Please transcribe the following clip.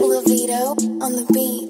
Levito on the beat.